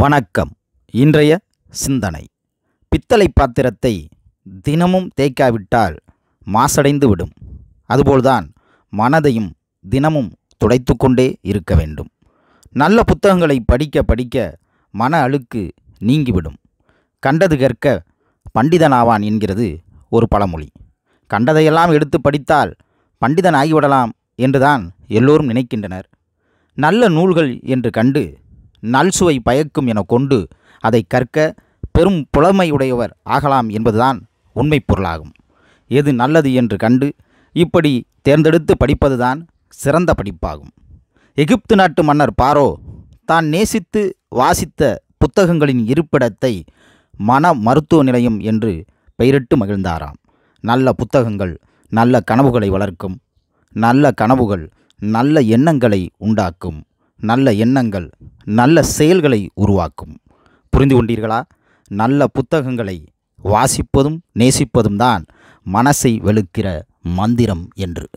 வணக்கம். இன்றைய சிந்தனை. பித்தளை பாத்திரத்தை தினமும் தேய்க்காவிட்டால் மாசடைந்து விடும் அதுபோல்தான் மனதையும் தினமும் துடைத்து கொண்டே இருக்க வேண்டும். நல்ல புத்தகங்களை படிக்க படிக்க மன அழுக்கு நீங்கிவிடும். கண்டது கற்க பண்டிதனாவான் என்கிறது ஒரு பழமொழி. கண்டதையெல்லாம் எடுத்து படித்தால் பண்டிதன் ஆகிவிடலாம் என்றுதான் எல்லோரும் நினைக்கின்றனர். நல்ல நூல்கள் என்று கண்டு நல்சுவை பயக்கும் என கொண்டு அதை கற்க பெரும் புலமையுடையவர் ஆகலாம் என்பதுதான் உண்மை பொருளாகும். எது நல்லது என்று கண்டு இப்படி தேர்ந்தெடுத்து படிப்பதுதான் சிறந்த படிப்பாகும். எகிப்து நாட்டு மன்னர் பாரோ தான் நேசித்து வாசித்த புத்தகங்களின் இருப்பிடத்தை மன மருத்துவ நிலையம் என்று பெயரிட்டு மகிழ்ந்தாராம். நல்ல புத்தகங்கள் நல்ல கனவுகளை வளர்க்கும் நல்ல கனவுகள் நல்ல எண்ணங்களை உண்டாக்கும் நல்ல எண்ணங்கள் நல்ல செயல்களை உருவாக்கும். புரிந்து கொண்டீர்களா? நல்ல புத்தகங்களை வாசிப்பதும் நேசிப்பதும் தான் மனசை வெளுக்கிற மந்திரம் என்று.